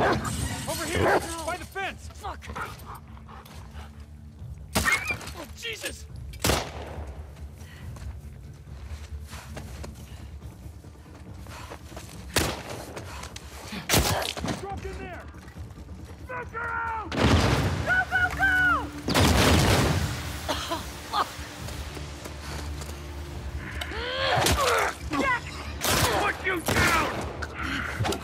Over here! By the fence! Fuck! Oh, Jesus! Dropped in there! Fuck her out! Jack! Put you down!